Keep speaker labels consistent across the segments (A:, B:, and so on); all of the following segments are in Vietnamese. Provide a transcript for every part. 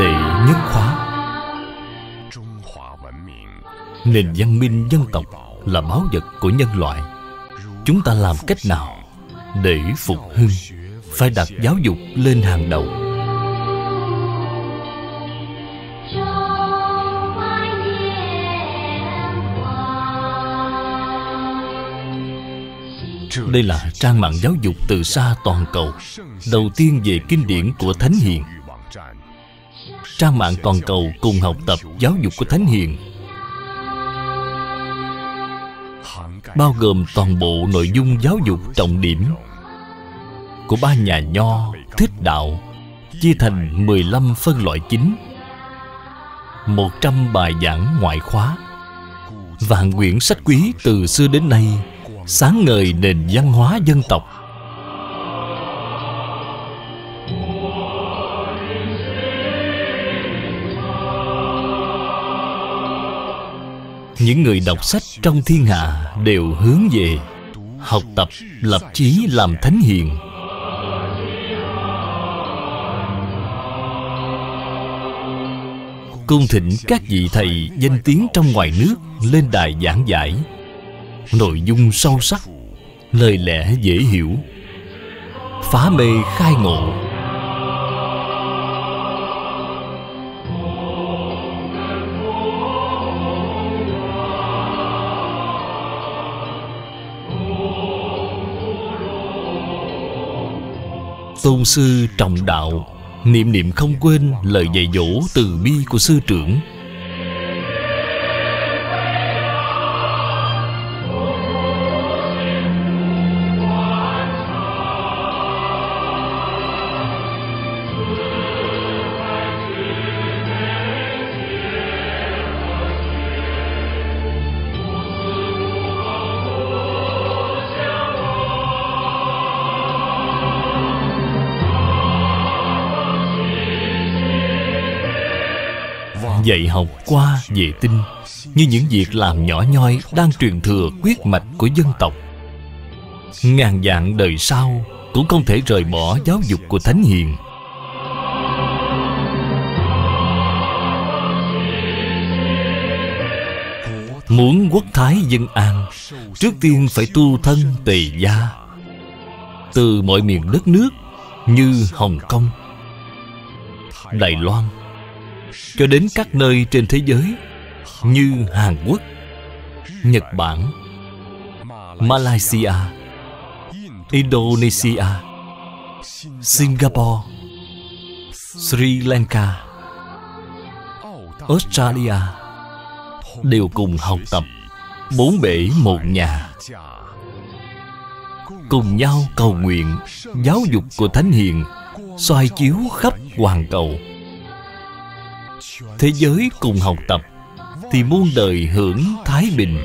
A: đệ nhất khóa. Nền văn minh dân tộc là máu vật của nhân loại. Chúng ta làm cách nào để phục hưng, phải đặt giáo dục lên hàng đầu? Đây là trang mạng giáo dục từ xa toàn cầu, đầu tiên về kinh điển của thánh hiền trang mạng toàn cầu cùng học tập giáo dục của thánh hiền. Bao gồm toàn bộ nội dung giáo dục trọng điểm của ba nhà nho, thích đạo, chia thành 15 phân loại chính 100 bài giảng ngoại khóa Vạn quyển sách quý từ xưa đến nay Sáng ngời nền văn hóa dân tộc. Những người đọc sách trong thiên hạ đều hướng về học tập lập chí làm thánh hiền. Cung thỉnh các vị thầy danh tiếng trong ngoài nước lên đài giảng giải. Nội dung sâu sắc, lời lẽ dễ hiểu. Phá mê khai ngộ. Tôn sư trọng đạo, niệm niệm không quên lời dạy dỗ từ bi của sư trưởng. Dạy học qua vệ tinh như những việc làm nhỏ nhoi đang truyền thừa quyết mạch của dân tộc. Ngàn vạn đời sau cũng không thể rời bỏ giáo dục của thánh hiền. Muốn quốc thái dân an, trước tiên phải tu thân tề gia. Từ mọi miền đất nước như hồng kông, đài loan cho đến các nơi trên thế giới, như hàn quốc, nhật bản, malaysia, indonesia, singapore, sri lanka, australia đều cùng học tập bốn bể một nhà. Cùng nhau cầu nguyện giáo dục của thánh hiền, soi chiếu khắp hoàn cầu thế giới cùng học tập thì muôn đời hưởng thái bình.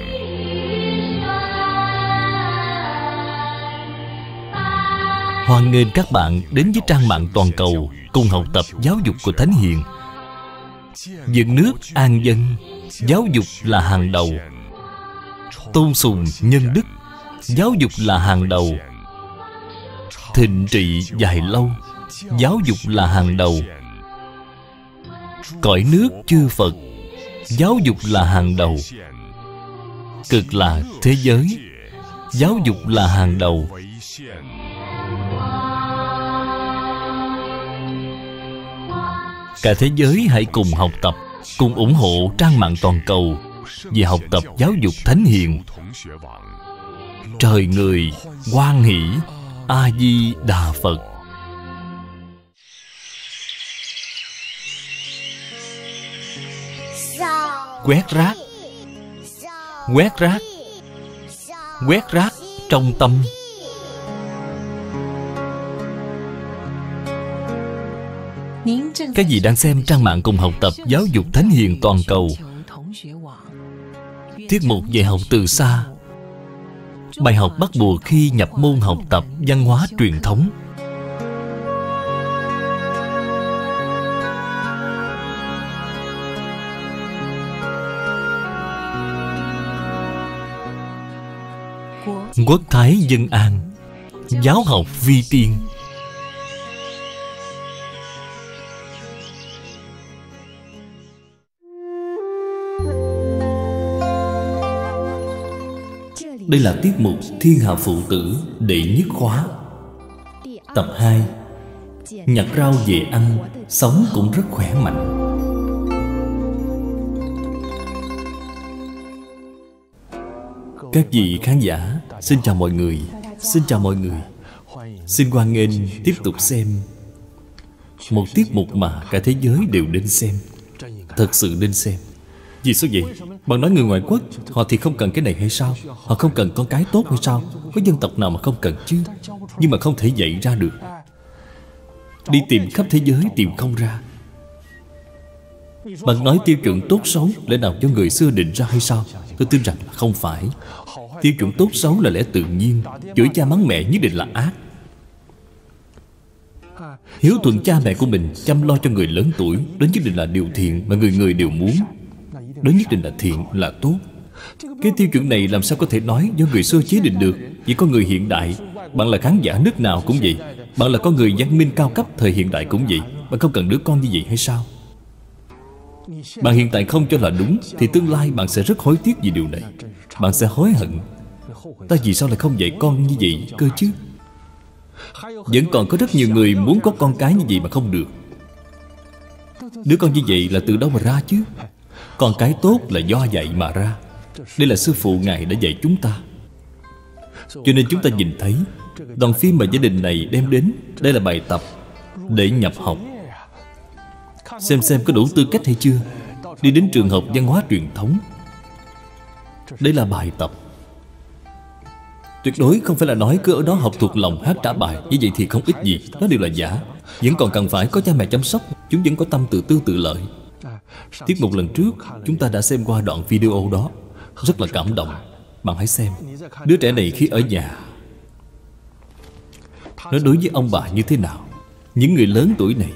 A: Hoan nghênh các bạn đến với trang mạng toàn cầu cùng học tập giáo dục của thánh hiền. Dựng nước an dân, giáo dục là hàng đầu. Tôn sùng nhân đức, giáo dục là hàng đầu. Thịnh trị dài lâu, giáo dục là hàng đầu cõi nước chư phật. Giáo dục là hàng đầu. Cực là thế giới. Giáo dục là hàng đầu. Cả thế giới hãy cùng học tập, cùng ủng hộ trang mạng toàn cầu về học tập giáo dục thánh hiền. Trời người quan hỷ, a di đà phật. Quét rác. Quét rác. Quét rác trong tâm. Các vị đang xem trang mạng cùng học tập, giáo dục thánh hiền toàn cầu? Tiết mục dạy học từ xa. Bài học bắt buộc khi nhập môn học tập văn hóa truyền thống. quốc thái dân an. Giáo học vi tiên. Đây là tiết mục Thiên Hạ Phụ Tử Đệ Nhất Khóa, Tập 2 Nhặt rau về ăn, Sống cũng rất khỏe mạnh. Các vị khán giả Xin chào mọi người Xin chào mọi người Xin hoan nghênh tiếp tục xem Một tiết mục mà cả thế giới đều nên xem Thật sự nên xem Vì sao vậy? Bạn nói người ngoại quốc, Họ thì không cần cái này hay sao? Họ không cần con cái tốt hay sao? Có dân tộc nào mà không cần chứ? Nhưng mà không thể dạy ra được Đi tìm khắp thế giới, tìm không ra Bạn nói tiêu chuẩn tốt xấu Lẽ nào do người xưa định ra hay sao? Tôi tin rằng là không phải Tiêu chuẩn tốt xấu là lẽ tự nhiên Chửi cha mắng mẹ nhất định là ác. Hiếu thuận cha mẹ của mình Chăm lo cho người lớn tuổi Đó nhất định là điều thiện mà người người đều muốn. Đó nhất định là thiện, là tốt. Cái tiêu chuẩn này làm sao có thể nói Do người xưa chế định được Chỉ có người hiện đại. Bạn là khán giả nước nào cũng vậy Bạn là con người văn minh cao cấp thời hiện đại cũng vậy Bạn không cần đứa con như vậy hay sao? Bạn hiện tại không cho là đúng Thì tương lai bạn sẽ rất hối tiếc vì điều này. Bạn sẽ hối hận. Ta vì sao lại không dạy con như vậy cơ chứ? Vẫn còn có rất nhiều người muốn có con cái như vậy mà không được. Đứa con như vậy là từ đâu mà ra chứ? Con cái tốt là do dạy mà ra. Đây là sư phụ Ngài đã dạy chúng ta. Cho nên chúng ta nhìn thấy, Đoàn phim mà gia đình này đem đến, Đây là bài tập Để nhập học. Xem xem có đủ tư cách hay chưa. Đi đến trường học văn hóa truyền thống đây là bài tập. Tuyệt đối không phải là nói cứ ở đó học thuộc lòng hát trả bài. Như vậy thì không ít gì. Đó đều là giả. Vẫn còn cần phải có cha mẹ chăm sóc. Chúng vẫn có tâm tự tư tự lợi. Tiết mục lần trước, Chúng ta đã xem qua đoạn video đó. Rất là cảm động. Bạn hãy xem. Đứa trẻ này khi ở nhà, Nó đối với ông bà như thế nào? Những người lớn tuổi này,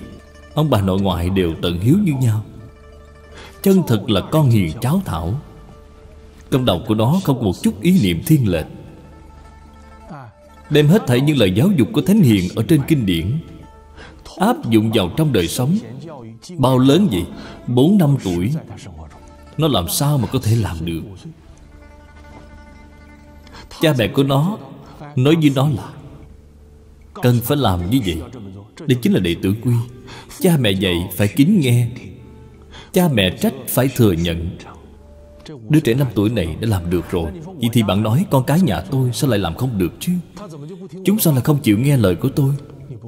A: Ông bà nội ngoại đều tận hiếu như nhau. Chân thật là con hiền cháu thảo. Trong đầu của nó không có một chút ý niệm thiên lệch. Đem hết thảy những lời giáo dục của Thánh Hiền Ở trên kinh điển, Áp dụng vào trong đời sống. Bao lớn vậy bốn năm tuổi. Nó làm sao mà có thể làm được? Cha mẹ của nó Nói với nó là, Cần phải làm như vậy. Đây chính là đệ tử quy. Cha mẹ dạy phải kính nghe. Cha mẹ trách phải thừa nhận. Đứa trẻ 5 tuổi này đã làm được rồi. Vậy thì bạn nói con cái nhà tôi Sao lại làm không được chứ? Chúng sao lại không chịu nghe lời của tôi?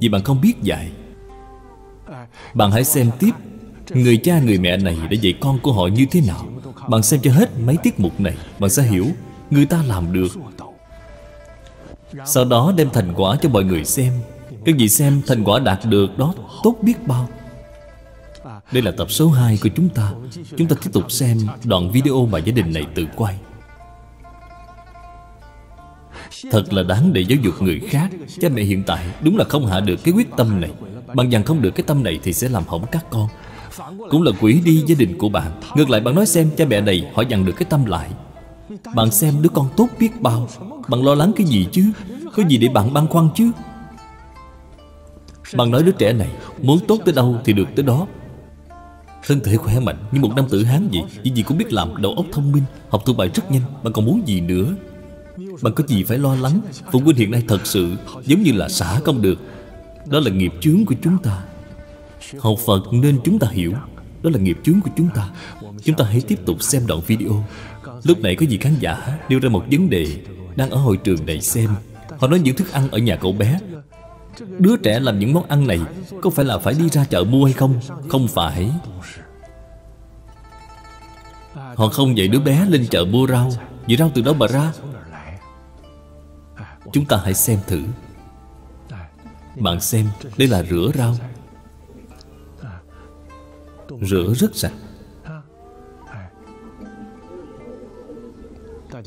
A: Vì bạn không biết dạy Bạn hãy xem tiếp. Người cha, người mẹ này đã dạy con của họ như thế nào. Bạn xem cho hết mấy tiết mục này. Bạn sẽ hiểu Người ta làm được. Sau đó đem thành quả cho mọi người xem. Các vị xem thành quả đạt được đó, Tốt biết bao đây là tập số 2 của chúng ta. Chúng ta tiếp tục xem đoạn video mà gia đình này tự quay. Thật là đáng để giáo dục người khác. Cha mẹ hiện tại đúng là không hạ được cái quyết tâm này. Bạn dằn không được cái tâm này thì sẽ làm hỏng các con. Cũng là quỷ đi gia đình của bạn. Ngược lại bạn nói xem cha mẹ này họ dằn được cái tâm lại. Bạn xem đứa con tốt biết bao. Bạn lo lắng cái gì chứ? Có gì để bạn băn khoăn chứ? Bạn nói đứa trẻ này Muốn tốt tới đâu thì được tới đó. Thân thể khỏe mạnh như một nam tử Hán vậy, Vì gì cũng biết làm đầu óc thông minh, Học thuộc bài rất nhanh Bạn còn muốn gì nữa? Bạn có gì phải lo lắng, Phụ huynh hiện nay thật sự Giống như là xả không được. Đó là nghiệp chướng của chúng ta. Học Phật nên chúng ta hiểu, Đó là nghiệp chướng của chúng ta. Chúng ta hãy tiếp tục xem đoạn video. Lúc nãy có vị khán giả đưa ra một vấn đề Đang ở hội trường này xem. Họ nói những thức ăn ở nhà cậu bé Đứa trẻ làm những món ăn này Có phải là phải đi ra chợ mua hay không? Không phải. Họ không dạy đứa bé lên chợ mua rau, Vì rau từ đâu mà ra? Chúng ta hãy xem thử. Bạn xem, Đây là rửa rau. Rửa rất sạch.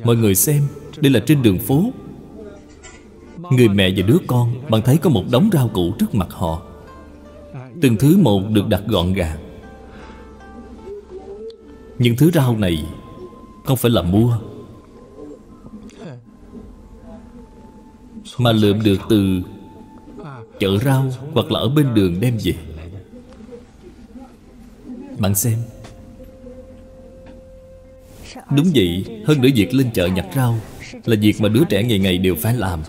A: Mọi người xem, Đây là trên đường phố. Người mẹ và đứa con Bạn thấy có một đống rau củ trước mặt họ. Từng thứ một được đặt gọn gàng. Những thứ rau này Không phải là mua, Mà lượm được từ Chợ rau Hoặc là ở bên đường đem về. Bạn xem. Đúng vậy, Hơn nữa việc lên chợ nhặt rau Là việc mà đứa trẻ ngày ngày đều phải làm.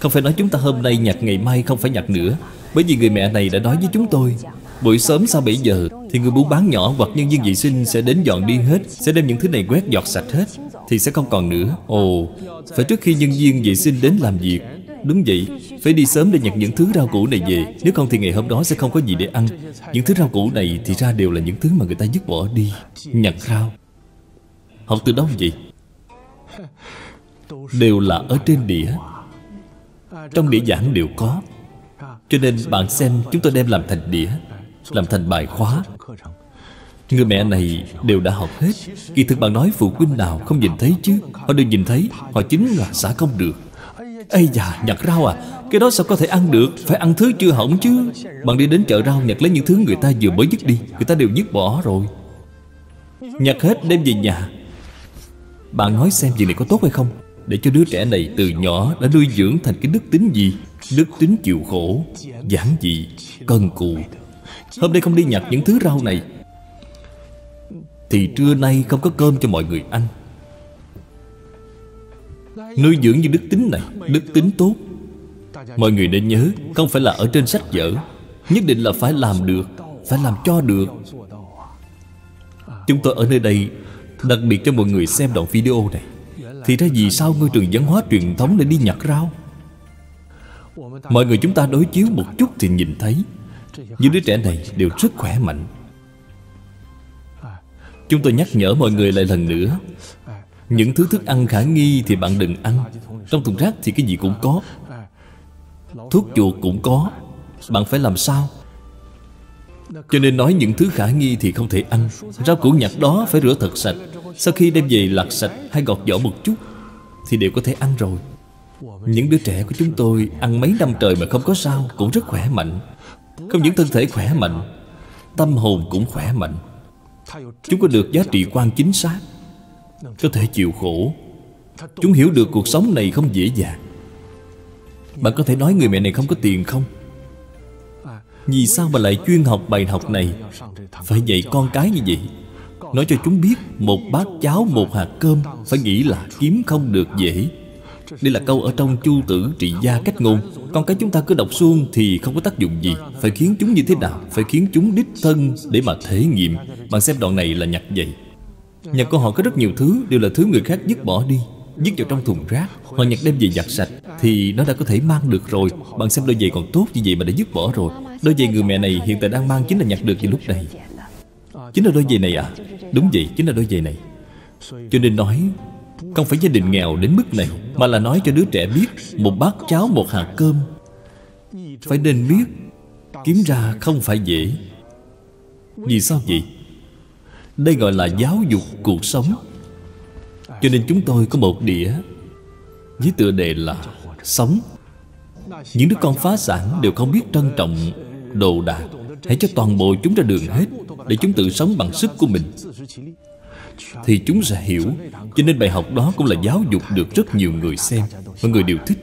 A: Không phải nói chúng ta hôm nay nhặt ngày mai không phải nhặt nữa. Bởi vì người mẹ này đã nói với chúng tôi, Buổi sớm sau 7 giờ Thì người buôn bán nhỏ hoặc nhân viên vệ sinh Sẽ đến dọn đi hết, Sẽ đem những thứ này quét dọn sạch hết, Thì sẽ không còn nữa. Ồ, Phải trước khi nhân viên vệ sinh đến làm việc. Đúng vậy, Phải đi sớm để nhặt những thứ rau củ này về, Nếu không thì ngày hôm đó sẽ không có gì để ăn. Những thứ rau củ này thì ra đều là những thứ mà người ta dứt bỏ đi. Nhặt rau. Học từ đâu vậy? Đều là ở trên đĩa. Trong đĩa giảng đều có. Cho nên bạn xem chúng tôi đem làm thành đĩa, Làm thành bài khóa. Người mẹ này đều đã học hết. Kỳ thực bạn nói phụ huynh nào không nhìn thấy chứ? Họ đều nhìn thấy. Họ chính là xã không được. Ây da, nhặt rau à? Cái đó sao có thể ăn được? Phải ăn thứ chưa hỏng chứ? Bạn đi đến chợ rau nhặt lấy những thứ người ta vừa mới dứt đi. Người ta đều dứt bỏ rồi. Nhặt hết đem về nhà. Bạn nói xem việc này có tốt hay không? Để cho đứa trẻ này từ nhỏ đã nuôi dưỡng thành cái đức tính gì? Đức tính chịu khổ, Giản dị, Cần cù. Hôm nay không đi nhặt những thứ rau này. Thì trưa nay không có cơm cho mọi người ăn. Nuôi dưỡng như đức tính này, Đức tính tốt. Mọi người nên nhớ, Không phải là ở trên sách vở. Nhất định là phải làm được, Phải làm cho được. Chúng tôi ở nơi đây, Đặc biệt cho mọi người xem đoạn video này. Thì ra vì sao ngôi trường văn hóa truyền thống lại đi nhặt rau? Mọi người chúng ta đối chiếu một chút thì nhìn thấy. Những đứa trẻ này đều rất khỏe mạnh. Chúng tôi nhắc nhở mọi người lại lần nữa. Những thứ thức ăn khả nghi thì bạn đừng ăn. Trong thùng rác thì cái gì cũng có. Thuốc chuột cũng có. Bạn phải làm sao? Cho nên nói những thứ khả nghi thì không thể ăn. Rau củ nhặt đó phải rửa thật sạch. Sau khi đem về lặt sạch hay gọt vỏ một chút, Thì đều có thể ăn rồi. Những đứa trẻ của chúng tôi Ăn mấy năm trời mà không có sao Cũng rất khỏe mạnh. Không những thân thể khỏe mạnh, Tâm hồn cũng khỏe mạnh. Chúng có được giá trị quan chính xác, có thể chịu khổ. Chúng hiểu được cuộc sống này không dễ dàng. Bạn có thể nói người mẹ này không có tiền không? Vì sao mà lại chuyên học bài học này? Phải dạy con cái như vậy nói cho chúng biết, một bát cháo, một hạt cơm, phải nghĩ là kiếm không được dễ. Đây là câu ở trong chu tử trị gia cách ngôn. Còn cái chúng ta cứ đọc suông thì không có tác dụng gì. Phải khiến chúng như thế nào? Phải khiến chúng đích thân để mà thể nghiệm. Bạn xem đoạn này là nhặt vậy nhặt của họ có rất nhiều thứ, Đều là thứ người khác dứt bỏ đi. Dứt vào trong thùng rác. Họ nhặt đem về giặt sạch Thì nó đã có thể mang được rồi. Bạn xem đôi giày còn tốt như vậy mà đã dứt bỏ rồi. Đôi giày người mẹ này hiện tại đang mang chính là nhặt được vào lúc này. Chính là đôi giày này à? Đúng vậy, chính là đôi giày này. Cho nên nói, Không phải gia đình nghèo đến mức này, Mà là nói cho đứa trẻ biết Một bát cháo, một hạt cơm. Phải nên biết, Kiếm ra không phải dễ. Vì sao vậy? Đây gọi là giáo dục cuộc sống. Cho nên chúng tôi có một đĩa Với tựa đề là Sống. Những đứa con phá sản đều không biết trân trọng Đồ đạc. Hãy cho toàn bộ chúng ra đường hết. Để chúng tự sống bằng sức của mình. Thì chúng sẽ hiểu Cho nên bài học đó cũng là giáo dục được rất nhiều người xem Mọi người đều thích.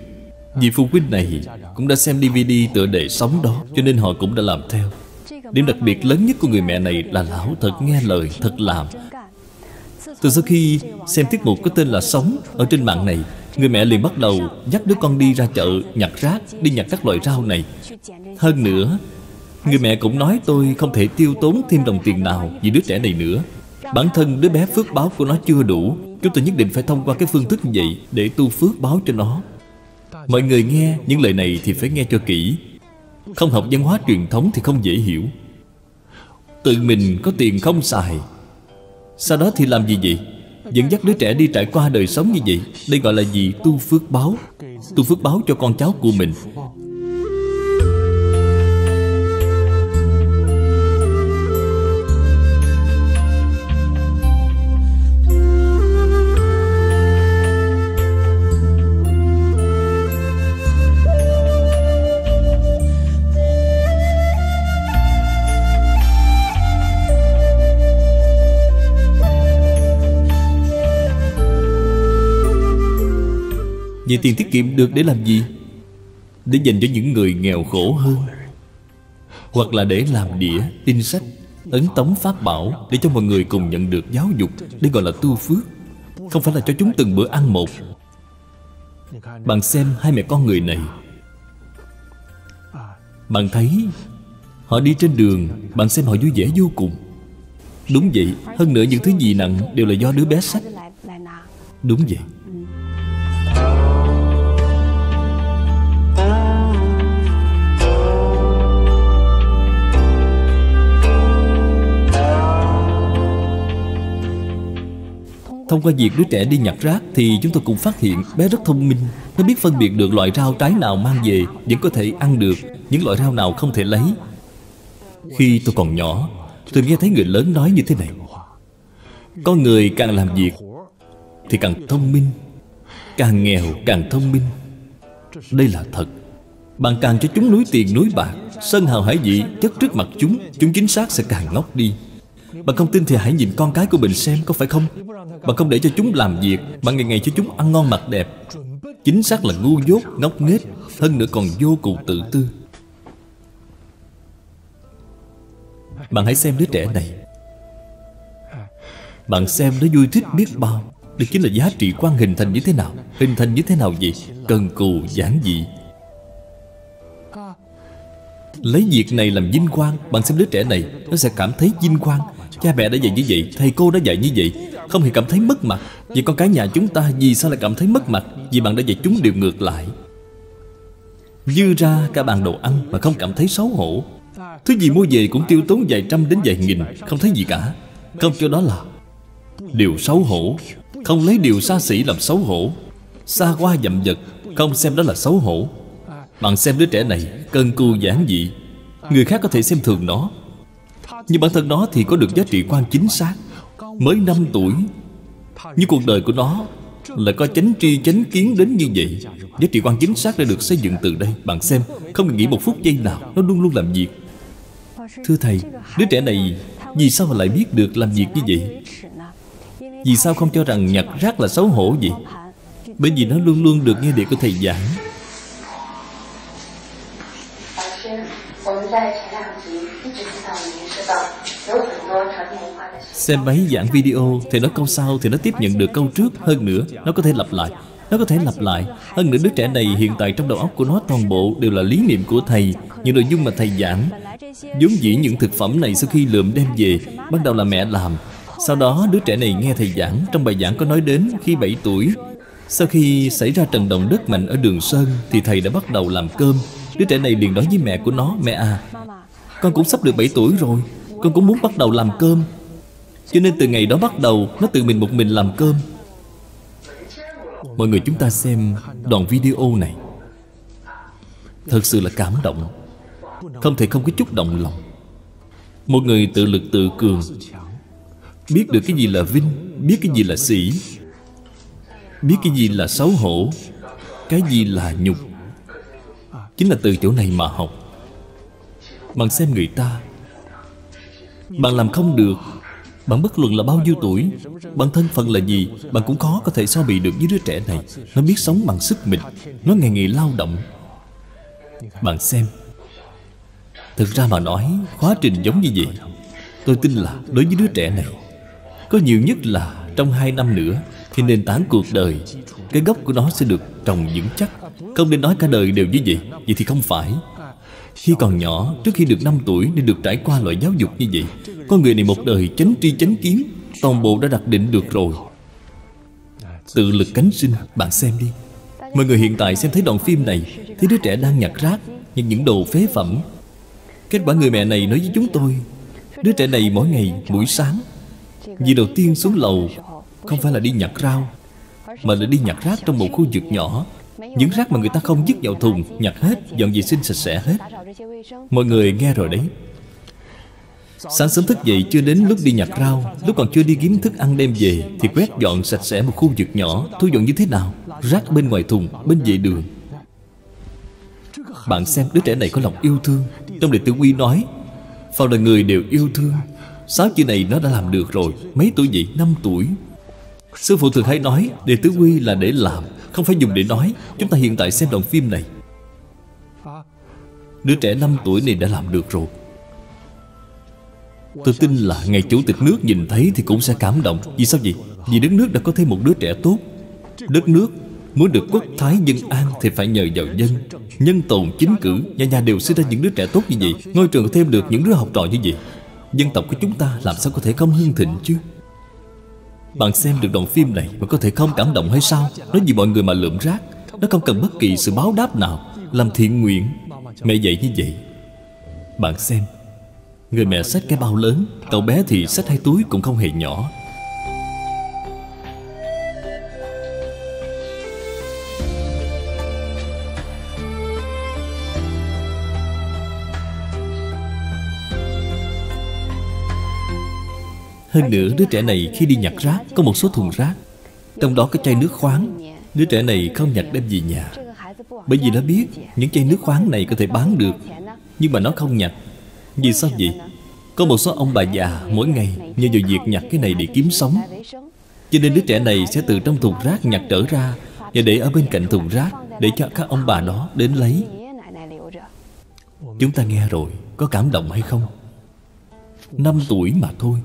A: Vì phụ huynh này cũng đã xem DVD tựa đề sống đó Cho nên họ cũng đã làm theo. Điểm đặc biệt lớn nhất của người mẹ này là lão thật nghe lời, thật làm. Từ sau khi xem tiết mục có tên là Sống ở trên mạng này Người mẹ liền bắt đầu dắt đứa con đi ra chợ nhặt rác, đi nhặt các loại rau này. Hơn nữa, người mẹ cũng nói tôi không thể tiêu tốn thêm đồng tiền nào vì đứa trẻ này nữa. Bản thân đứa bé phước báo của nó chưa đủ. Chúng tôi nhất định phải thông qua cái phương thức như vậy Để tu phước báo cho nó. Mọi người nghe những lời này thì phải nghe cho kỹ. Không học văn hóa truyền thống thì không dễ hiểu. Tự mình có tiền không xài. Sau đó thì làm gì vậy? Dẫn dắt đứa trẻ đi trải qua đời sống như vậy, Đây gọi là gì? Tu phước báo. Tu phước báo cho con cháu của mình. Vậy tiền tiết kiệm được để làm gì? Để dành cho những người nghèo khổ hơn. Hoặc là để làm đĩa, in sách Ấn tống pháp bảo Để cho mọi người cùng nhận được giáo dục Đây gọi là tu phước. Không phải là cho chúng từng bữa ăn một. Bạn xem hai mẹ con người này. Bạn thấy Họ đi trên đường Bạn xem họ vui vẻ vô cùng. Đúng vậy Hơn nữa những thứ gì nặng Đều là do đứa bé sách. Đúng vậy. Thông qua việc đứa trẻ đi nhặt rác Thì chúng tôi cũng phát hiện bé rất thông minh. Nó biết phân biệt được loại rau trái nào mang về Vẫn có thể ăn được, Những loại rau nào không thể lấy. Khi tôi còn nhỏ, Tôi nghe thấy người lớn nói như thế này. Con người càng làm việc Thì càng thông minh, Càng nghèo càng thông minh. Đây là thật. Bạn càng cho chúng núi tiền núi bạc Sân hào hải vị chất trước mặt chúng Chúng chính xác sẽ càng ngốc đi bạn không tin thì hãy nhìn con cái của mình xem Có phải không? Bạn không để cho chúng làm việc Bạn ngày ngày cho chúng ăn ngon mặc đẹp. Chính xác là ngu dốt, ngốc nghếch Hơn nữa còn vô cùng tự tư. Bạn hãy xem đứa trẻ này. Bạn xem nó vui thích biết bao. Đây chính là giá trị quan hình thành như thế nào. Hình thành như thế nào vậy? Cần cù, giản dị. Lấy việc này làm vinh quang Bạn xem đứa trẻ này Nó sẽ cảm thấy vinh quang. Cha mẹ đã dạy như vậy, Thầy cô đã dạy như vậy. Không hề cảm thấy mất mặt. Vậy con cái nhà chúng ta, Vì sao lại cảm thấy mất mặt? Vì bạn đã dạy chúng đều ngược lại. Dư ra cả bàn đồ ăn Mà không cảm thấy xấu hổ. Thứ gì mua về cũng tiêu tốn vài trăm đến vài nghìn, Không thấy gì cả. Không cho đó là Điều xấu hổ. Không lấy điều xa xỉ làm xấu hổ. Xa qua dậm vật, Không xem đó là xấu hổ. Bạn xem đứa trẻ này Cần cù giản dị. Người khác có thể xem thường nó. Nhưng bản thân nó thì có được giá trị quan chính xác, Mới 5 tuổi. Nhưng cuộc đời của nó là có chánh tri, chánh kiến đến như vậy. Giá trị quan chính xác đã được xây dựng từ đây. Bạn xem, Không ngừng nghĩ một phút giây nào, Nó luôn luôn làm việc. Thưa Thầy, Đứa trẻ này Vì sao mà lại biết được làm việc như vậy? Vì sao không cho rằng nhặt rác là xấu hổ vậy? Bởi vì nó luôn luôn được nghe điện của Thầy giảng. Xem máy giảng video Thì nó câu sau thì nó tiếp nhận được câu trước. Hơn nữa, nó có thể lặp lại. Nó có thể lặp lại. Hơn nữa, đứa trẻ này hiện tại trong đầu óc của nó toàn bộ Đều là lý niệm của thầy. Những nội dung mà thầy giảng vốn dĩ những thực phẩm này sau khi lượm đem về, Ban đầu là mẹ làm. Sau đó, đứa trẻ này nghe thầy giảng. Trong bài giảng có nói đến khi 7 tuổi, Sau khi xảy ra trận động đất mạnh ở đường Sơn Thì thầy đã bắt đầu làm cơm. Đứa trẻ này liền nói với mẹ của nó, Mẹ à Con cũng sắp được 7 tuổi rồi. Con cũng muốn bắt đầu làm cơm. Cho nên từ ngày đó bắt đầu, Nó tự mình một mình làm cơm. Mọi người chúng ta xem đoạn video này. Thật sự là cảm động. Không thể không có chút động lòng. Một người tự lực tự cường. Biết được cái gì là vinh, Biết cái gì là sĩ Biết cái gì là xấu hổ. Cái gì là nhục. Chính là từ chỗ này mà học. Bạn xem người ta. Bạn làm không được. Bạn bất luận là bao nhiêu tuổi, Bản thân phận là gì, Bạn cũng khó có thể so bì được với đứa trẻ này. Nó biết sống bằng sức mình, Nó ngày ngày lao động. Bạn xem. Thực ra mà nói Khóa trình giống như vậy. Tôi tin là đối với đứa trẻ này, Có nhiều nhất là trong hai năm nữa Thì nền tảng cuộc đời, Cái gốc của nó sẽ được trồng vững chắc. Không nên nói cả đời đều như vậy Vậy thì không phải. Khi còn nhỏ, trước khi được 5 tuổi Nên được trải qua loại giáo dục như vậy Con người này một đời chánh tri chánh kiến Toàn bộ đã đặt định được rồi. Tự lực cánh sinh Bạn xem đi. Mọi người hiện tại xem thấy đoạn phim này Thấy đứa trẻ đang nhặt rác Nhặt những đồ phế phẩm. Kết quả người mẹ này nói với chúng tôi Đứa trẻ này mỗi ngày buổi sáng Vì đầu tiên xuống lầu Không phải là đi nhặt rau Mà là đi nhặt rác trong một khu vực nhỏ. Những rác mà người ta không dứt vào thùng Nhặt hết, dọn vệ sinh sạch sẽ hết. Mọi người nghe rồi đấy. Sáng sớm thức dậy chưa đến lúc đi nhặt rau. Lúc còn chưa đi kiếm thức ăn đem về Thì quét dọn sạch sẽ một khu vực nhỏ. Thu dọn như thế nào? Rác bên ngoài thùng, bên vệ đường. Bạn xem đứa trẻ này có lòng yêu thương. Trong đệ tử quy nói Phàm là người đều yêu thương. Sáu chữ này nó đã làm được rồi Mấy tuổi vậy? Năm tuổi. Sư phụ thường hay nói Đệ tử quy là để làm. Không phải dùng để nói, Chúng ta hiện tại xem đoạn phim này. Đứa trẻ 5 tuổi này đã làm được rồi. Tôi tin là ngày chủ tịch nước nhìn thấy Thì cũng sẽ cảm động. Vì sao vậy? Vì đất nước đã có thêm một đứa trẻ tốt. Đất nước Muốn được quốc thái dân an Thì phải nhờ vào dân. Nhân tồn, chính cử, Nhà nhà đều sinh ra những đứa trẻ tốt như vậy. Ngôi trường thêm được những đứa học trò như vậy. Dân tộc của chúng ta làm sao có thể không hưng thịnh chứ? Bạn xem được đoạn phim này Mà có thể không cảm động hay sao? Nói gì mọi người mà lượm rác, Nó không cần bất kỳ sự báo đáp nào, Làm thiện nguyện. Mẹ dạy như vậy. Bạn xem, Người mẹ xách cái bao lớn, Cậu bé thì xách hai túi cũng không hề nhỏ. Hơn nữa, đứa trẻ này khi đi nhặt rác, Có một số thùng rác. Trong đó có chai nước khoáng. Đứa trẻ này không nhặt đem về nhà. Bởi vì nó biết những chai nước khoáng này có thể bán được, Nhưng mà nó không nhặt. Vì sao vậy? Có một số ông bà già mỗi ngày nhờ vào việc nhặt cái này để kiếm sống. Cho nên đứa trẻ này sẽ từ trong thùng rác nhặt trở ra Và để ở bên cạnh thùng rác Để cho các ông bà đó đến lấy. Chúng ta nghe rồi, Có cảm động hay không? Năm tuổi mà thôi.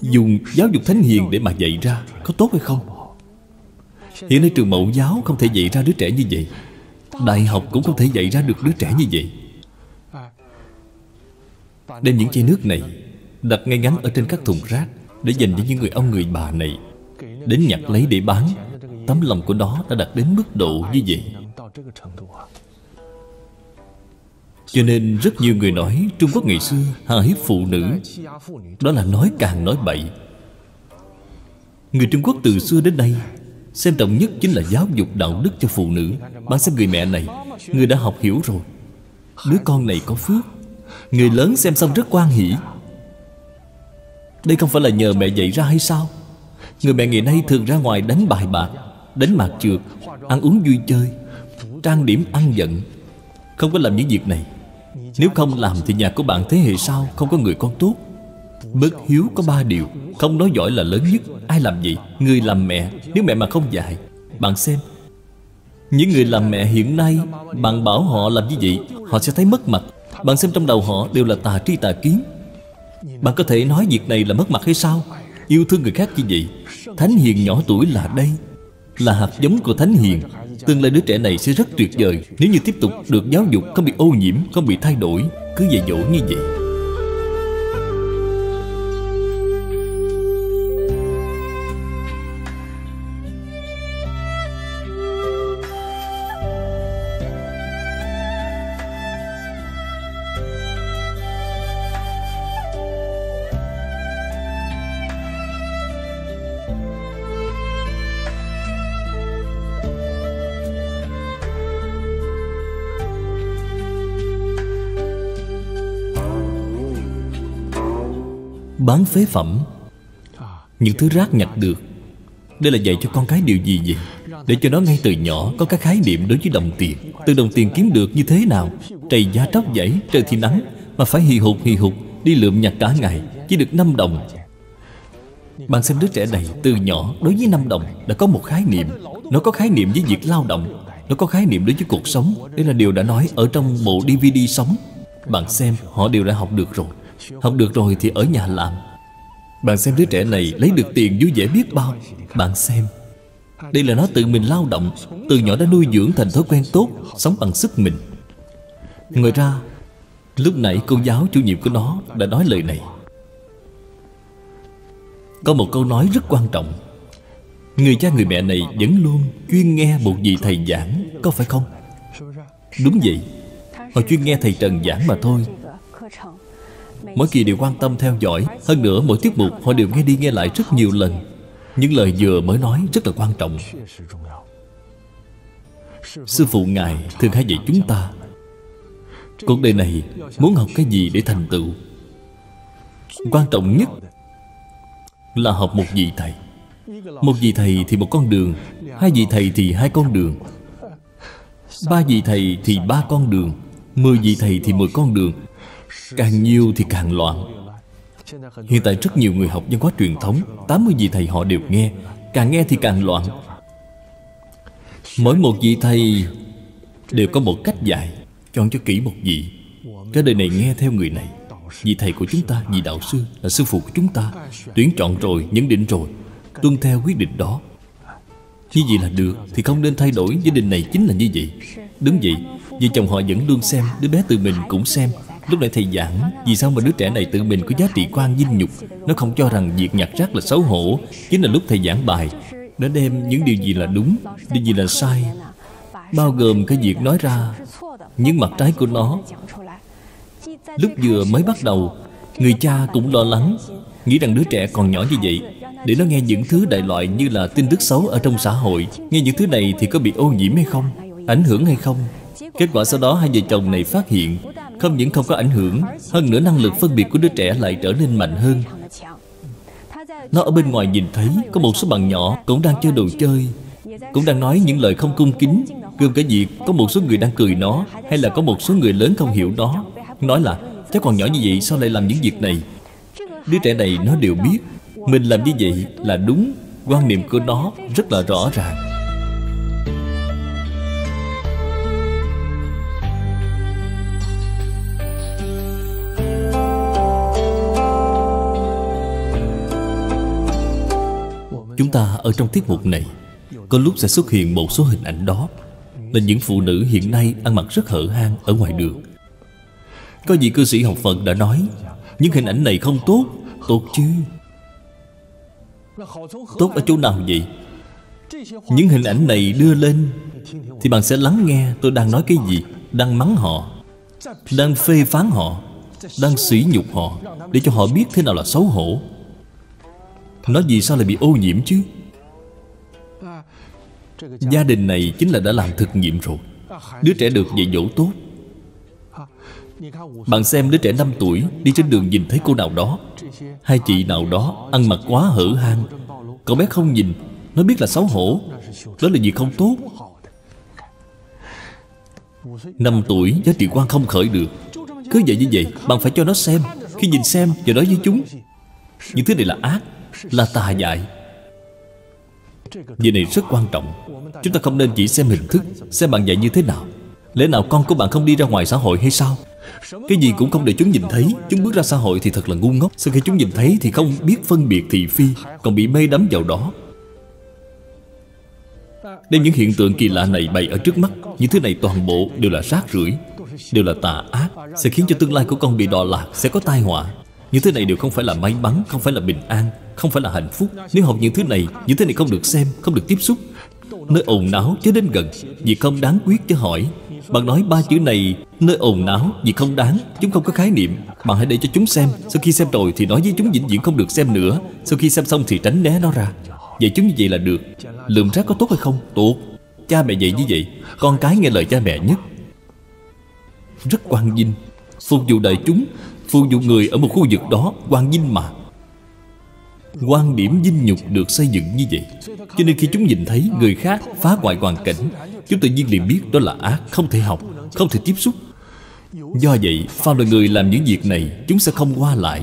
A: Dùng giáo dục thánh hiền để mà dạy ra, Có tốt hay không? Hiện nay trường mẫu giáo không thể dạy ra đứa trẻ như vậy. Đại học cũng không thể dạy ra được đứa trẻ như vậy. Đem những chai nước này, Đặt ngay ngắn ở trên các thùng rác Để dành cho những người ông người bà này. Đến nhặt lấy để bán, Tấm lòng của nó đã đạt đến mức độ như vậy cho nên rất nhiều người nói Trung Quốc ngày xưa hà hiếp phụ nữ. Đó là nói càng nói bậy. Người Trung Quốc từ xưa đến nay Xem trọng nhất chính là giáo dục đạo đức cho phụ nữ. Bạn xem người mẹ này, Người đã học hiểu rồi. Đứa con này có phước, Người lớn xem xong rất quan hỷ. Đây không phải là nhờ mẹ dạy ra hay sao? Người mẹ ngày nay thường ra ngoài đánh bài bạc, Đánh mạc trượt, Ăn uống vui chơi, Trang điểm ăn giận. Không có làm những việc này nếu không làm thì nhà của bạn thế hệ sau Không có người con tốt. Bất hiếu có ba điều. Không nói giỏi là lớn nhất. Ai làm gì? Người làm mẹ. Nếu mẹ mà không dạy, Bạn xem. Những người làm mẹ hiện nay, Bạn bảo họ làm như vậy, Họ sẽ thấy mất mặt. Bạn xem trong đầu họ đều là tà tri tà kiến. Bạn có thể nói việc này là mất mặt hay sao? Yêu thương người khác như vậy. Thánh hiền nhỏ tuổi là đây, Là hạt giống của thánh hiền. Tương lai đứa trẻ này sẽ rất tuyệt vời. Nếu như tiếp tục được giáo dục Không bị ô nhiễm, không bị thay đổi Cứ dạy dỗ như vậy. Bán phế phẩm. Những thứ rác nhặt được. Đây là dạy cho con cái điều gì vậy? Để cho nó ngay từ nhỏ có các khái niệm đối với đồng tiền. Từ đồng tiền kiếm được như thế nào? Trầy da tróc dãy, trời thì nắng, mà phải hì hục hì hục, đi lượm nhặt cả ngày, chỉ được 5 đồng. Bạn xem đứa trẻ này, từ nhỏ, đối với 5 đồng, đã có một khái niệm. Nó có khái niệm với việc lao động. Nó có khái niệm đối với cuộc sống. Đây là điều đã nói ở trong bộ dvd sống. Bạn xem, họ đều đã học được rồi. Học được rồi thì ở nhà làm. Bạn xem đứa trẻ này lấy được tiền vui vẻ biết bao. Bạn xem, Đây là nó tự mình lao động, Từ nhỏ đã nuôi dưỡng thành thói quen tốt, Sống bằng sức mình. Ngoài ra, Lúc nãy cô giáo chủ nhiệm của nó đã nói lời này. Có một câu nói rất quan trọng. Người cha người mẹ này vẫn luôn chuyên nghe một vị thầy giảng, Có phải không? Đúng vậy, Họ chuyên nghe thầy Trần giảng mà thôi. Mỗi kỳ đều quan tâm theo dõi. Hơn nữa, mỗi tiết mục họ đều nghe đi nghe lại rất nhiều lần. Những lời vừa mới nói rất là quan trọng. Sư phụ Ngài thường hay dạy chúng ta, Cuộc đời này muốn học cái gì để thành tựu? Quan trọng nhất Là học một vị thầy. Một vị thầy thì một con đường, Hai vị thầy thì hai con đường. Ba vị thầy thì ba con đường, Mười vị thầy thì mười con đường. Càng nhiều thì càng loạn. Hiện tại rất nhiều người học văn hóa truyền thống 80 vị thầy họ đều nghe. Càng nghe thì càng loạn. Mỗi một vị thầy Đều có một cách dạy. Chọn cho kỹ một vị. Cái đời này nghe theo người này. Vị thầy của chúng ta, vị đạo sư Là sư phụ của chúng ta. Tuyển chọn rồi, nhận định rồi. Tuân theo quyết định đó. Như vậy là được Thì không nên thay đổi. Gia đình này chính là như vậy. Đúng vậy. Vợ chồng họ vẫn luôn xem Đứa bé từ mình cũng xem. Lúc nãy thầy giảng, Vì sao mà đứa trẻ này tự mình có giá trị quan dinh nhục? Nó không cho rằng việc nhặt rác là xấu hổ. Chính là lúc thầy giảng bài, Nó đem những điều gì là đúng, Điều gì là sai. Bao gồm cái việc nói ra, Những mặt trái của nó. Lúc vừa mới bắt đầu, Người cha cũng lo lắng, Nghĩ rằng đứa trẻ còn nhỏ như vậy, Để nó nghe những thứ đại loại như là tin tức xấu ở trong xã hội. Nghe những thứ này thì có bị ô nhiễm hay không? Ảnh hưởng hay không? Kết quả sau đó hai vợ chồng này phát hiện không những không có ảnh hưởng, Hơn nữa năng lực phân biệt của đứa trẻ lại trở nên mạnh hơn. Nó ở bên ngoài nhìn thấy Có một số bạn nhỏ cũng đang chơi đồ chơi, Cũng đang nói những lời không cung kính, Gồm cả việc có một số người đang cười nó Hay là có một số người lớn không hiểu nó. Nói là, Cháu còn nhỏ như vậy, sao lại làm những việc này? Đứa trẻ này nó đều biết, Mình làm như vậy là đúng, Quan niệm của nó rất là rõ ràng. Chúng ta ở trong tiết mục này, Có lúc sẽ xuất hiện một số hình ảnh đó. Là những phụ nữ hiện nay ăn mặc rất hở hang ở ngoài đường. Có vị cư sĩ học Phật đã nói, Những hình ảnh này không tốt Tốt chứ? Tốt ở chỗ nào vậy? Những hình ảnh này đưa lên, Thì bạn sẽ lắng nghe tôi đang nói cái gì, Đang mắng họ, Đang phê phán họ, Đang sỉ nhục họ, Để cho họ biết thế nào là xấu hổ nó gì sao lại bị ô nhiễm chứ? Gia đình này chính là đã làm thực nghiệm rồi. Đứa trẻ được dạy dỗ tốt. Bạn xem đứa trẻ 5 tuổi Đi trên đường nhìn thấy cô nào đó. Hai chị nào đó Ăn mặc quá hở hang. Cậu bé không nhìn, Nó biết là xấu hổ. Đó là gì không tốt. Năm tuổi, giá trị quan không khởi được. Cứ vậy như vậy, Bạn phải cho nó xem. Khi nhìn xem và nói với chúng. Những thứ này là ác. Là tà dại Việc này rất quan trọng. Chúng ta không nên chỉ xem hình thức, Xem bạn dạy như thế nào. Lẽ nào con của bạn không đi ra ngoài xã hội hay sao? Cái gì cũng không để chúng nhìn thấy. Chúng bước ra xã hội thì thật là ngu ngốc. Sau khi chúng nhìn thấy thì không biết phân biệt thị phi, Còn bị mê đắm vào đó. Đem những hiện tượng kỳ lạ này bày ở trước mắt. Những thứ này toàn bộ đều là rác rưởi, Đều là tà ác. Sẽ khiến cho tương lai của con bị đọa lạc, Sẽ có tai họa. Những thứ này đều không phải là may mắn, Không phải là bình an, Không phải là hạnh phúc. Nếu học những thứ này, Những thứ này không được xem, Không được tiếp xúc, Nơi ồn náo chớ đến gần, Vì không đáng quyết chớ hỏi. Bạn nói ba chữ này, Nơi ồn náo vì không đáng, Chúng không có khái niệm. Bạn hãy để cho chúng xem, Sau khi xem rồi thì nói với chúng vĩnh viễn không được xem nữa, Sau khi xem xong thì tránh né nó ra. Vậy chúng như vậy là được. Lượm rác có tốt hay không? Tốt. Cha mẹ dạy như vậy, Con cái nghe lời cha mẹ nhất. Rất quan vinh. Phục vụ đại chúng Phục vụ người ở một khu vực đó Quan vinh mà. Quan điểm dinh nhục được xây dựng như vậy. Cho nên khi chúng nhìn thấy người khác phá hoại hoàn cảnh, chúng tự nhiên liền biết đó là ác, không thể học, không thể tiếp xúc. Do vậy, phàm là người làm những việc này, chúng sẽ không qua lại.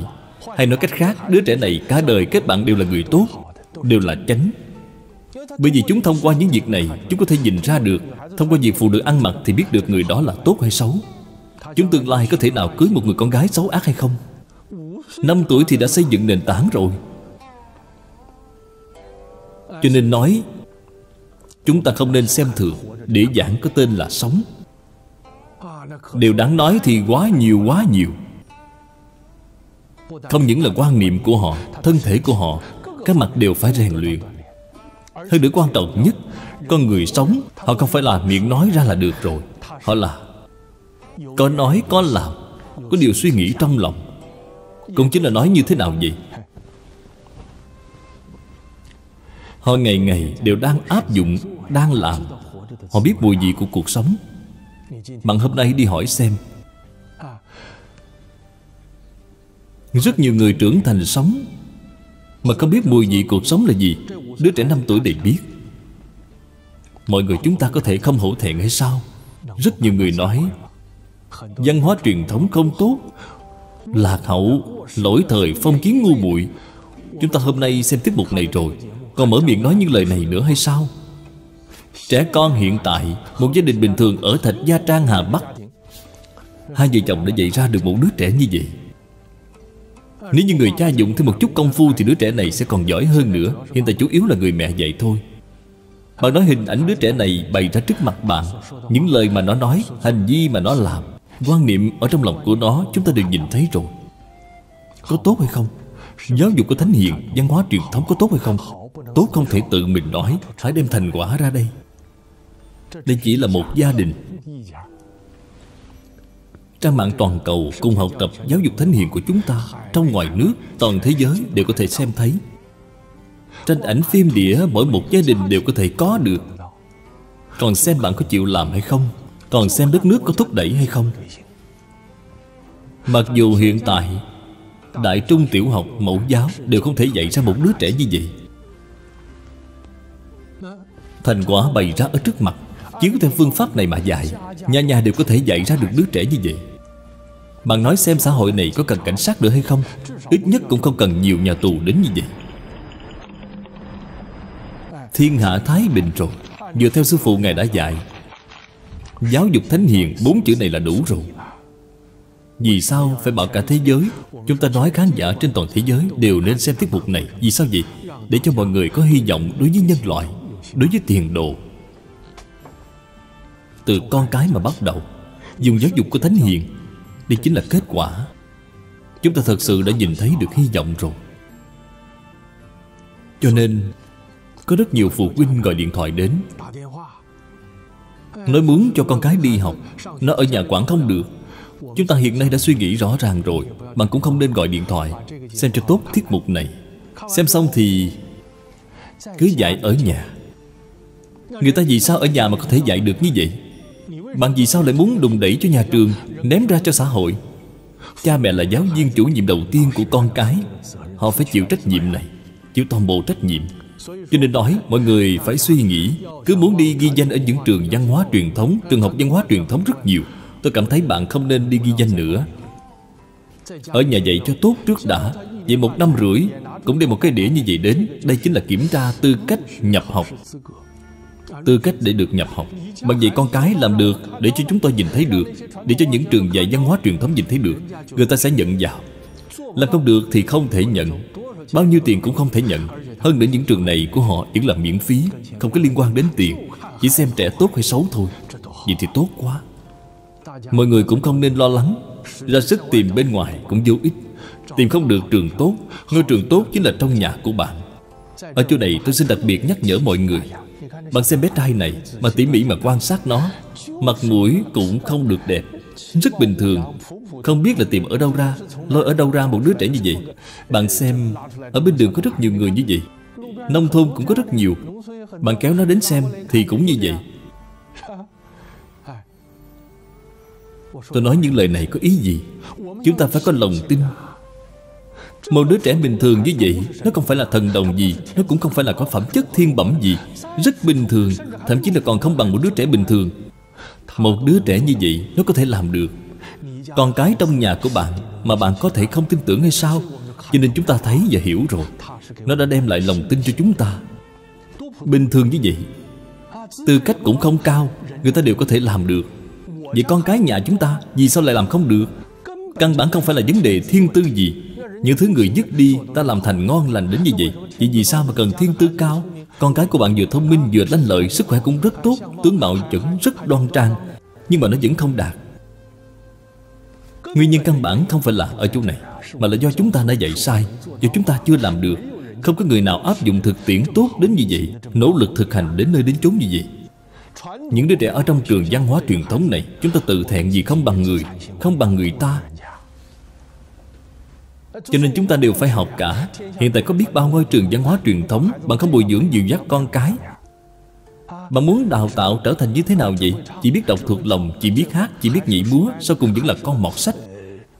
A: Hay nói cách khác, đứa trẻ này cả đời kết bạn đều là người tốt, đều là chánh. Bởi vì chúng thông qua những việc này, chúng có thể nhìn ra được, thông qua việc phụ nữ ăn mặc thì biết được người đó là tốt hay xấu chúng tương lai có thể nào cưới một người con gái xấu ác hay không? Năm tuổi thì đã xây dựng nền tảng rồi. Cho nên nói, Chúng ta không nên xem thường, Để giảng có tên là sống. Điều đáng nói thì quá nhiều quá nhiều. Không những là quan niệm của họ, Thân thể của họ, Các mặt đều phải rèn luyện. Hơn nữa quan trọng nhất, Con người sống, Họ không phải là miệng nói ra là được rồi, Họ là có nói có làm, Có điều suy nghĩ trong lòng. Cũng chính là nói như thế nào vậy Họ ngày ngày đều đang áp dụng, Đang làm. Họ biết mùi vị của cuộc sống. Bạn hôm nay đi hỏi xem. Rất nhiều người trưởng thành sống, Mà không biết mùi vị cuộc sống là gì. Đứa trẻ 5 tuổi để biết. Mọi người chúng ta có thể không hổ thẹn hay sao? Rất nhiều người nói Văn hóa truyền thống không tốt. Lạc hậu, Lỗi thời phong kiến ngu muội. Chúng ta hôm nay xem tiết mục này rồi. Còn mở miệng nói những lời này nữa hay sao? Trẻ con hiện tại, Một gia đình bình thường ở Thạch Gia Trang, Hà Bắc. Hai vợ chồng đã dạy ra được một đứa trẻ như vậy. Nếu như người cha dụng thêm một chút công phu Thì đứa trẻ này sẽ còn giỏi hơn nữa. Hiện tại chủ yếu là người mẹ dạy thôi. Bạn nói hình ảnh đứa trẻ này bày ra trước mặt bạn. Những lời mà nó nói, Hành vi mà nó làm Quan niệm ở trong lòng của nó Chúng ta đều nhìn thấy rồi. Có tốt hay không? Giáo dục của Thánh Hiền Văn hóa truyền thống có tốt hay không? Tốt không thể tự mình nói Phải đem thành quả ra đây. Đây chỉ là một gia đình. Trang mạng toàn cầu cùng học tập giáo dục thánh hiền của chúng ta Trong ngoài nước, toàn thế giới đều có thể xem thấy. Tranh ảnh phim đĩa mỗi một gia đình đều có thể có được. Còn xem bạn có chịu làm hay không? Còn xem đất nước có thúc đẩy hay không? Mặc dù hiện tại Đại trung tiểu học, mẫu giáo Đều không thể dạy ra một đứa trẻ như vậy. Thành quả bày ra ở trước mặt Chiếu theo phương pháp này mà dạy Nhà nhà đều có thể dạy ra được đứa trẻ như vậy. Bạn nói xem xã hội này có cần cảnh sát nữa hay không? Ít nhất cũng không cần nhiều nhà tù đến như vậy. Thiên hạ Thái Bình rồi Dựa theo sư phụ Ngài đã dạy Giáo dục thánh hiền, Bốn chữ này là đủ rồi. Vì sao phải bảo cả thế giới? Chúng ta nói khán giả trên toàn thế giới Đều nên xem tiết mục này. Vì sao vậy? Để cho mọi người có hy vọng đối với nhân loại, Đối với tiền đồ. Từ con cái mà bắt đầu, Dùng giáo dục của Thánh Hiền, Đây chính là kết quả. Chúng ta thật sự đã nhìn thấy được hy vọng rồi. Cho nên, Có rất nhiều phụ huynh gọi điện thoại đến. Nói muốn cho con cái đi học, Nó ở nhà quản không được. Chúng ta hiện nay đã suy nghĩ rõ ràng rồi Bạn cũng không nên gọi điện thoại, Xem cho tốt tiết mục này. Xem xong thì Cứ dạy ở nhà. Người ta vì sao ở nhà mà có thể dạy được như vậy? Bạn vì sao lại muốn đùng đẩy cho nhà trường, Ném ra cho xã hội? Cha mẹ là giáo viên chủ nhiệm đầu tiên của con cái. Họ phải chịu trách nhiệm này, Chịu toàn bộ trách nhiệm. Cho nên nói, mọi người phải suy nghĩ. Cứ muốn đi ghi danh ở những trường văn hóa truyền thống Trường học văn hóa truyền thống rất nhiều, Tôi cảm thấy bạn không nên đi ghi danh nữa. Ở nhà dạy cho tốt trước đã Vậy một năm rưỡi, Cũng đem một cái đĩa như vậy đến. Đây chính là kiểm tra tư cách nhập học. Tư cách để được nhập học. Bằng vậy con cái làm được, Để cho chúng tôi nhìn thấy được, Để cho những trường dạy văn hóa truyền thống nhìn thấy được, Người ta sẽ nhận vào. Làm không được thì không thể nhận. Bao nhiêu tiền cũng không thể nhận. Hơn nữa những trường này của họ vẫn là miễn phí, Không có liên quan đến tiền, Chỉ xem trẻ tốt hay xấu thôi. Vậy thì tốt quá. Mọi người cũng không nên lo lắng. Ra sức tìm bên ngoài cũng vô ích. Tìm không được trường tốt, Ngôi trường tốt chính là trong nhà của bạn. Ở chỗ này tôi xin đặc biệt nhắc nhở mọi người. Bạn xem bé trai này Mà tỉ mỉ mà quan sát nó, Mặt mũi cũng không được đẹp. Rất bình thường. Không biết là tìm ở đâu ra. Lôi ở đâu ra một đứa trẻ như vậy. Bạn xem, Ở bên đường có rất nhiều người như vậy. Nông thôn cũng có rất nhiều. Bạn kéo nó đến xem Thì cũng như vậy. Tôi nói những lời này có ý gì? Chúng ta phải có lòng tin. Một đứa trẻ bình thường như vậy, Nó không phải là thần đồng gì, Nó cũng không phải là có phẩm chất thiên bẩm gì. Rất bình thường, Thậm chí là còn không bằng một đứa trẻ bình thường. Một đứa trẻ như vậy, Nó có thể làm được. Con cái trong nhà của bạn Mà bạn có thể không tin tưởng hay sao? Cho nên chúng ta thấy và hiểu rồi. Nó đã đem lại lòng tin cho chúng ta. Bình thường như vậy, Tư cách cũng không cao, Người ta đều có thể làm được. Vậy con cái nhà chúng ta Vì sao lại làm không được? Căn bản không phải là vấn đề thiên tư gì. Những thứ người dứt đi, Ta làm thành ngon lành đến như vậy. Vậy vì sao mà cần thiên tư cao? Con cái của bạn vừa thông minh vừa lanh lợi, Sức khỏe cũng rất tốt, Tướng mạo vẫn rất đoan trang, Nhưng mà nó vẫn không đạt. Nguyên nhân căn bản không phải là ở chỗ này, Mà là do chúng ta đã dạy sai, Do chúng ta chưa làm được. Không có người nào áp dụng thực tiễn tốt đến như vậy, Nỗ lực thực hành đến nơi đến chốn như vậy. Những đứa trẻ ở trong trường văn hóa truyền thống này, Chúng ta tự thẹn gì không bằng người, Không bằng người ta. Cho nên chúng ta đều phải học cả. Hiện tại có biết bao ngôi trường văn hóa truyền thống, Bạn không bồi dưỡng dịu dắt con cái. Bạn muốn đào tạo trở thành như thế nào vậy? Chỉ biết đọc thuộc lòng, Chỉ biết hát, Chỉ biết nhảy múa, Sau cùng vẫn là con mọt sách.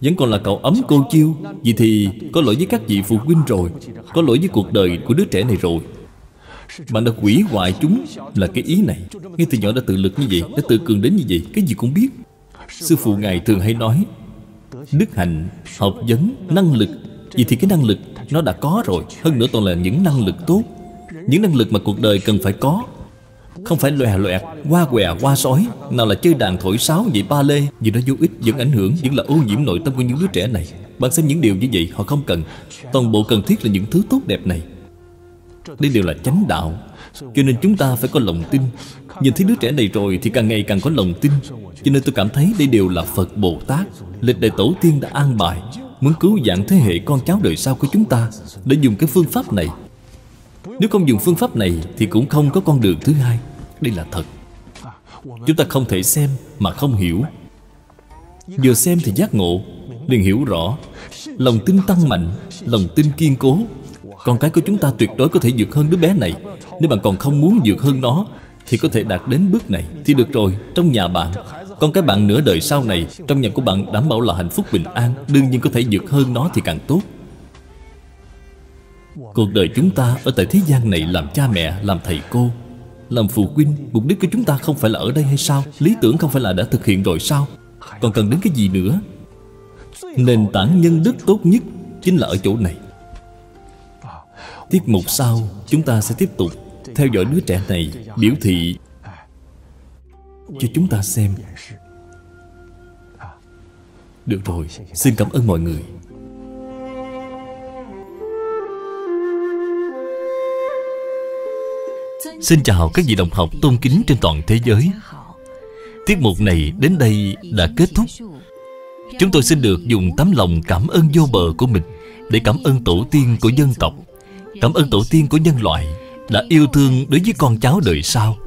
A: Vẫn còn là cậu ấm cô chiêu. Vậy thì có lỗi với các vị phụ huynh rồi, Có lỗi với cuộc đời của đứa trẻ này rồi. Bạn đã quỷ hoại chúng Là cái ý này. Ngay từ nhỏ đã tự lực như vậy, Đã tự cường đến như vậy, Cái gì cũng biết. Sư phụ Ngài thường hay nói Đức hạnh, học vấn, năng lực. Vì thì cái năng lực nó đã có rồi Hơn nữa toàn là những năng lực tốt. Những năng lực mà cuộc đời cần phải có. Không phải lòe loẹt, qua què, qua sói Nào là chơi đàn thổi sáo, vậy ba lê. Vì nó vô ích, vẫn ảnh hưởng Vẫn là ô nhiễm nội tâm của những đứa trẻ này. Bạn xem những điều như vậy họ không cần. Toàn bộ cần thiết là những thứ tốt đẹp này. Đây đều là chánh đạo cho nên chúng ta phải có lòng tin. Nhìn thấy đứa trẻ này rồi thì càng ngày càng có lòng tin. Cho nên tôi cảm thấy đây đều là phật bồ tát. Lịch đại tổ tiên đã an bài, muốn cứu dạng thế hệ con cháu đời sau của chúng ta, để dùng cái phương pháp này. Nếu không dùng phương pháp này thì cũng không có con đường thứ hai. Đây là thật. Chúng ta không thể xem mà không hiểu. Vừa xem thì giác ngộ, liền hiểu rõ. Lòng tin tăng mạnh, lòng tin kiên cố con cái của chúng ta tuyệt đối có thể vượt hơn đứa bé này. Nếu bạn còn không muốn vượt hơn nó, thì có thể đạt đến bước này thì được rồi, trong nhà bạn. Con cái bạn nửa đời sau này, trong nhà của bạn đảm bảo là hạnh phúc bình an, đương nhiên có thể vượt hơn nó thì càng tốt. Cuộc đời chúng ta ở tại thế gian này làm cha mẹ, làm thầy cô, làm phụ huynh, mục đích của chúng ta không phải là ở đây hay sao? Lý tưởng không phải là đã thực hiện rồi sao? Còn cần đến cái gì nữa? Nền tảng nhân đức tốt nhất chính là ở chỗ này tiết mục sau, chúng ta sẽ tiếp tục theo dõi đứa trẻ này biểu thị cho chúng ta xem. Được rồi, xin cảm ơn mọi người. Xin chào các vị đồng học tôn kính trên toàn thế giới. Tiết mục này đến đây đã kết thúc. Chúng tôi xin được dùng tấm lòng cảm ơn vô bờ của mình Để cảm ơn tổ tiên của dân tộc. Cảm ơn tổ tiên của nhân loại Đã yêu thương đối với con cháu đời sau.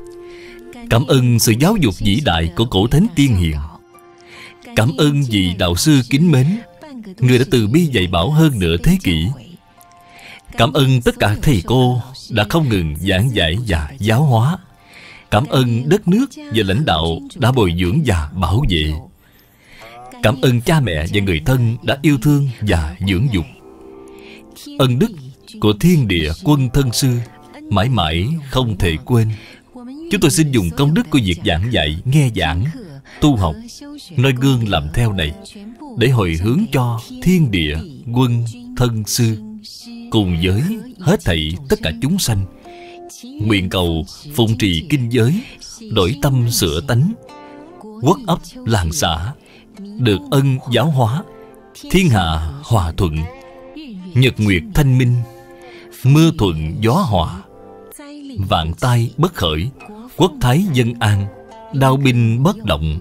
A: Cảm ơn sự giáo dục vĩ đại của cổ thánh tiên hiền. Cảm ơn vị đạo sư kính mến, Người đã từ bi dạy bảo hơn nửa thế kỷ. Cảm ơn tất cả thầy cô đã không ngừng giảng dạy và giáo hóa. Cảm ơn đất nước và lãnh đạo đã bồi dưỡng và bảo vệ. Cảm ơn cha mẹ và người thân đã yêu thương và dưỡng dục. Ân đức của thiên địa quân thân sư Mãi mãi không thể quên. Chúng tôi xin dùng công đức của việc giảng dạy, nghe giảng, tu học Nơi gương làm theo này Để hồi hướng cho thiên địa, quân, thân sư Cùng với hết thảy tất cả chúng sanh. Nguyện cầu phụng trì kinh giới Đổi tâm sửa tánh Quốc ấp làng xã Được ân giáo hóa Thiên hạ hòa thuận Nhật nguyệt thanh minh. Mưa thuận gió hòa. Vạn tai bất khởi. Quốc thái dân an. Đao binh bất động.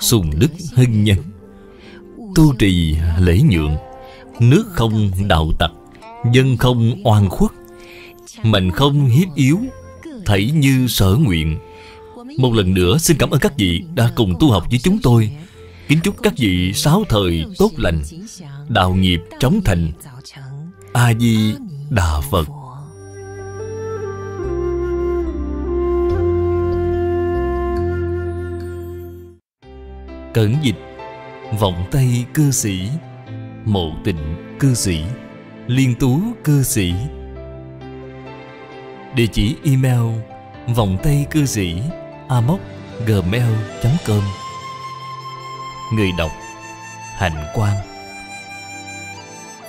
A: Sùng đức hưng nhân. Tu trì lễ nhượng. Nước không đạo tặc. Dân không oan khuất. Mình không hiếp yếu. Thảy như sở nguyện. Một lần nữa xin cảm ơn các vị Đã cùng tu học với chúng tôi. Kính chúc các vị sáu thời tốt lành. Đạo nghiệp trống thành. A-di Đà Phật. Cẩn dịch, Vọng Tây cư sĩ, Mộ tịnh cư sĩ, Liên tú cư sĩ. Địa chỉ email Vòng Tây cư sĩ amoc gmail.com Người đọc, Hạnh Quang.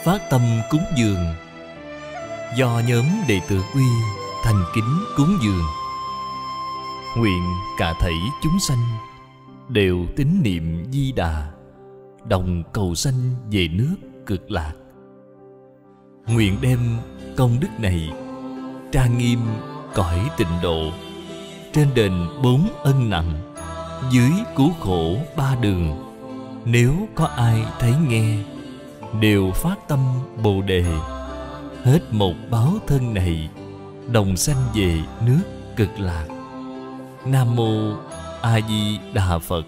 A: Phát tâm cúng dường Do nhóm đệ tử quy thành kính cúng dường. Nguyện cả thảy chúng sanh Đều tín niệm di đà, Đồng cầu sanh về nước cực lạc. Nguyện đem công đức này Trang nghiêm cõi tịnh độ Trên đền bốn ân nặng, Dưới cứu khổ ba đường. Nếu có ai thấy nghe, Đều phát tâm Bồ Đề. Hết một báo thân này, Đồng sanh về nước cực lạc. Nam Mô A Di Đà Phật.